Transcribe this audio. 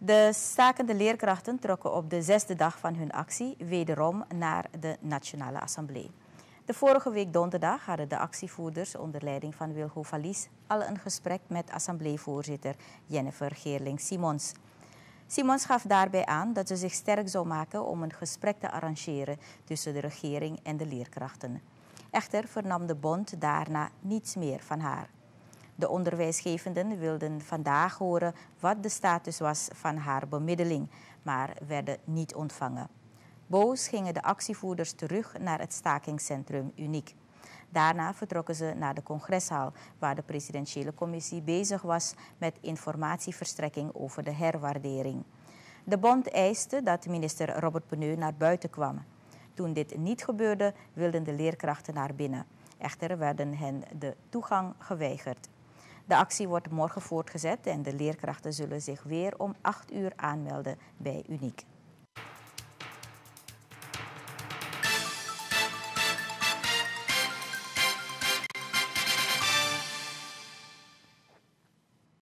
De stakende leerkrachten trokken op de zesde dag van hun actie wederom naar de Nationale Assemblée. De vorige week donderdag hadden de actievoerders onder leiding van Wilho Valies al een gesprek met assembleevoorzitter Jennifer Geerling-Simons. Simons gaf daarbij aan dat ze zich sterk zou maken om een gesprek te arrangeren tussen de regering en de leerkrachten. Echter vernam de bond daarna niets meer van haar. De onderwijsgevenden wilden vandaag horen wat de status was van haar bemiddeling, maar werden niet ontvangen. Boos gingen de actievoerders terug naar het stakingscentrum Uniek. Daarna vertrokken ze naar de congreshal, waar de presidentiële commissie bezig was met informatieverstrekking over de herwaardering. De bond eiste dat minister Robert Peneu naar buiten kwam. Toen dit niet gebeurde, wilden de leerkrachten naar binnen. Echter werden hen de toegang geweigerd. De actie wordt morgen voortgezet en de leerkrachten zullen zich weer om 8 uur aanmelden bij Uniek.